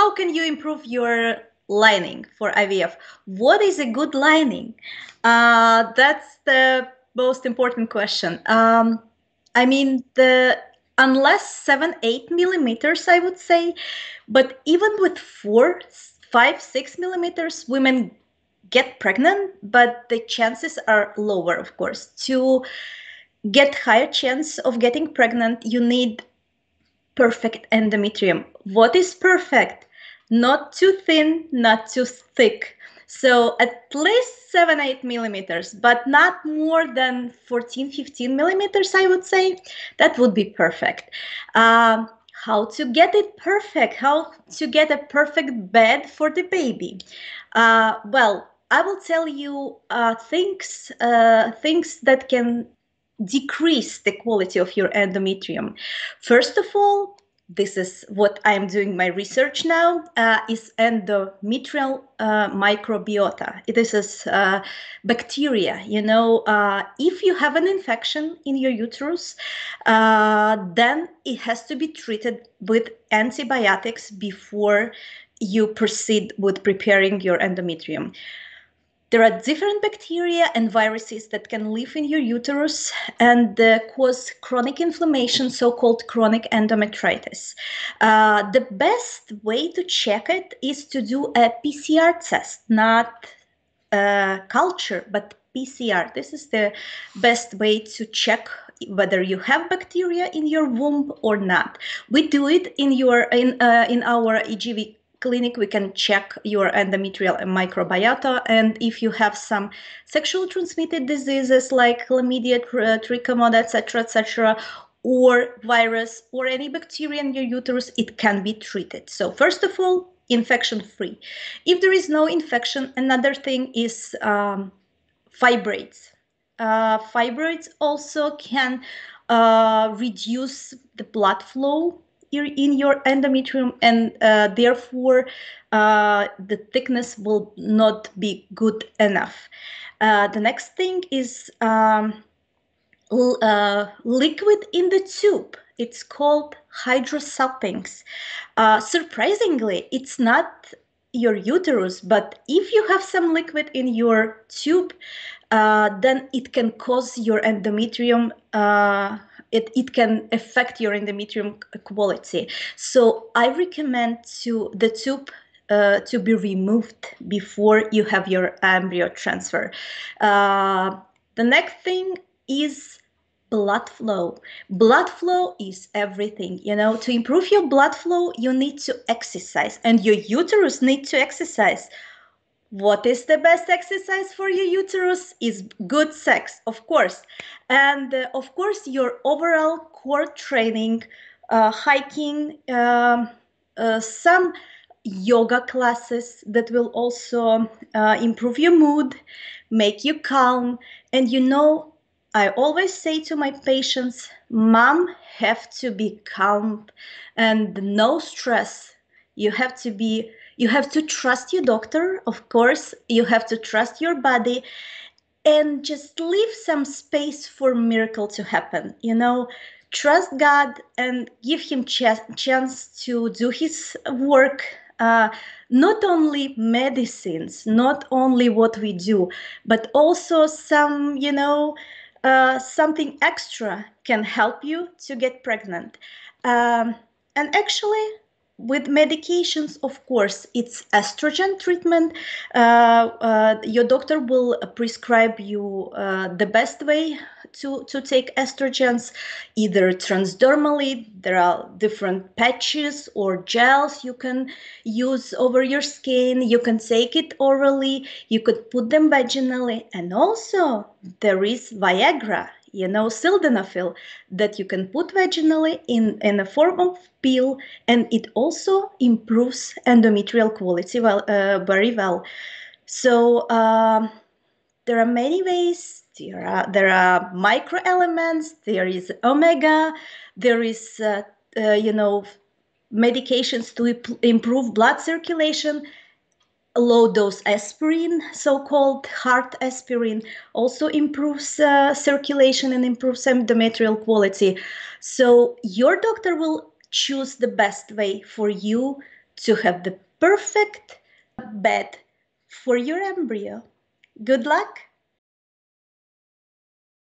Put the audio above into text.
how can you improve your lining for IVF? What is a good lining? Uh, that's the most important question. Um, I mean, the unless seven, eight millimeters, I would say, but even with four, five, six millimeters, women get pregnant, but the chances are lower, of course. To get higher chance of getting pregnant, you need perfect endometrium. What is perfect? Not too thin, not too thick. So at least 7 8 millimeters, but not more than 14 15 millimeters, I would say. That would be perfect. Um, how to get it perfect? How to get a perfect bed for the baby? Uh, well, I will tell you uh, things uh, things that can decrease the quality of your endometrium. First of all, this is what I'm doing my research now, uh, is endometrial uh, microbiota. This is uh, bacteria. You know, uh, if you have an infection in your uterus, uh, then it has to be treated with antibiotics before you proceed with preparing your endometrium. There are different bacteria and viruses that can live in your uterus and uh, cause chronic inflammation, so called chronic endometritis. Uh, the best way to check it is to do a PCR test, not a culture, but PCR. This is the best way to check whether you have bacteria in your womb or not. We do it in your in uh, in our EGV clinic, we can check your endometrial microbiota. And if you have some sexual transmitted diseases like chlamydia, trichomonas, etc., etc., or virus or any bacteria in your uterus, it can be treated. So first of all, infection free. If there is no infection, another thing is um, fibroids. Uh, fibroids also can uh, reduce the blood flow in your endometrium and uh, therefore uh, the thickness will not be good enough. Uh, the next thing is um, uh, liquid in the tube. It's called hydrosalpinx. Uh, surprisingly, it's not your uterus, but if you have some liquid in your tube, uh, then it can cause your endometrium it, it can affect your endometrium quality. So I recommend to the tube uh, to be removed before you have your embryo transfer. Uh, the next thing is blood flow. Blood flow is everything. You know, to improve your blood flow, you need to exercise, and your uterus need to exercise. What is the best exercise for your uterus? Is good sex, of course. And uh, of course, your overall core training, uh, hiking, um, uh, some yoga classes that will also uh, improve your mood, make you calm. And you know, I always say to my patients, mom have to be calm and no stress. You have to be you have to trust your doctor, of course, you have to trust your body and just leave some space for miracle to happen. You know, trust God and give him ch- chance to do his work uh, not only medicines, not only what we do, but also some, you know, uh, something extra can help you to get pregnant. Um, and actually, with medications, of course, it's estrogen treatment. Uh, uh, your doctor will prescribe you uh, the best way to, to take estrogens, either transdermally, there are different patches or gels you can use over your skin. You can take it orally, you could put them vaginally, and also there is Viagra you know, sildenafil that you can put vaginally in, in a form of pill, and it also improves endometrial quality well, uh, very well. So um, there are many ways. There are, there are micro elements. There is omega. There is, uh, uh, you know, medications to improve blood circulation low dose aspirin, so called heart aspirin, also improves uh, circulation and improves endometrial quality. So, your doctor will choose the best way for you to have the perfect bed for your embryo. Good luck!